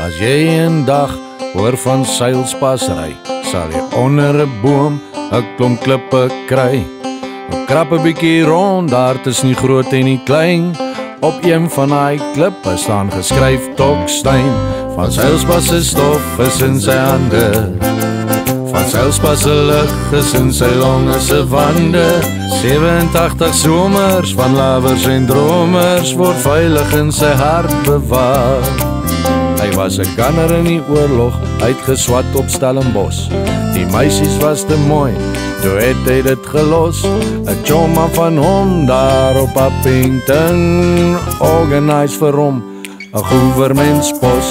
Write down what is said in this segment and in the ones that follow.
As jy 'n dag hoor van seilspassery, sal jy onder 'n boom 'n klomp klippe kry. Krap 'n bietjie rond, daar is nie groot en nie klein. Op een van daai klippe staan geskryf Tokstein van seilspasse stof is in sy hande. Van seilspasse lig is in sy longe se wande. 87 somers van lawers en dromers word veilig in sy hart bewaar. Hy was 'n gunner in die oorlog, uitgeswat op Stellenbosch. Die meisies was te mooi, toe het hy dit gelos. 'n Choma van hom daar op Appington, organise vir hom 'n goewermentspos.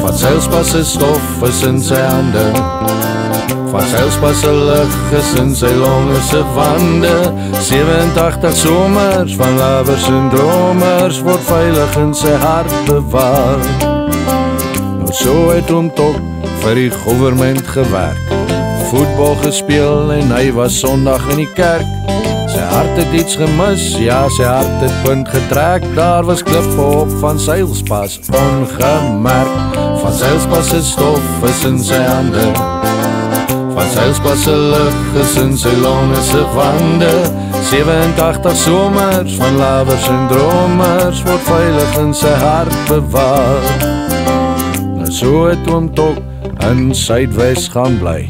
Van seilspasse stof is in sy hande. Van seilspasse lig is in sy longe se wande. 87 somers van lawers en dromers word veilig in sy hart bewaar so het hom tot vir die regering gewerk. Voetbal gespeel en hy was Sondag in die kerk. Sy hart het iets gemis, ja, sy hart het punt getrek. Daar was klippe op van seilspas ongemerk. Van seilspas se stof is in sy hande. Van seilspas se lig is in sy longe se wande. 87 somers van lawers en dromers word veilig in sy hart bewaar so het oom Tok in Suidwes gaan bly.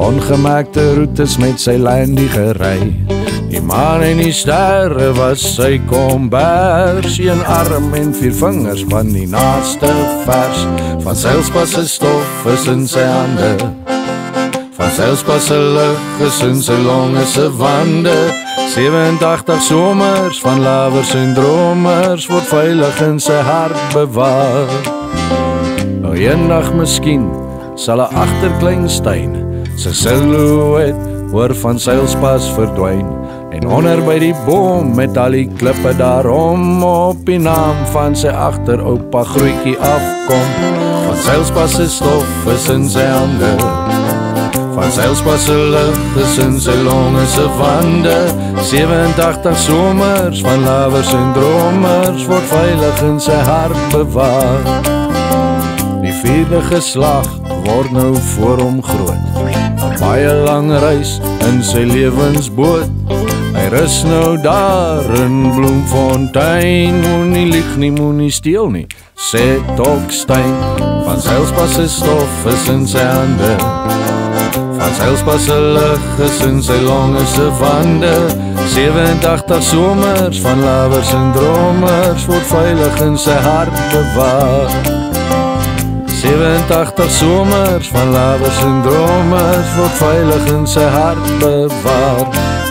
Ongemerkte roetes met sy landy gery. Die maan en die sterre was sy kombers, een arm en vier vingers van die naaste vers. Van seilspas se stof is in sy hande. Van seilspas se lig is in sy longe se wande. 87 somers van lawers en dromers word veilig in sy hart bewaar. Eendag miskien sal 'n agterklein stein sy silhouet oor van seilspas verdwyn en onder by die boom met al die klippe daarom op die naam van sy agteroupa grootjie afkom. Van seilspas se stof is in sy hande. Van seilspas se lig is in sy longe se wande. 87 somers van lawers en dromers word veilig in sy hart bewaar. Vierde geslag word nou voor hom groot. Baie lang reis in sy lewensboot. Hy rus nou daar in Bloemfontein, moenie lieg nie, moenie steel nie. Sê Dokstein, van seilspas se stof is in sy hande. Van seilspas se lig is in sy longe se wande. 87 somers van lawers en dromers word veilig in sy hart bewaar. 87 somers van lawers en dromers word veilig in sy hart bewaar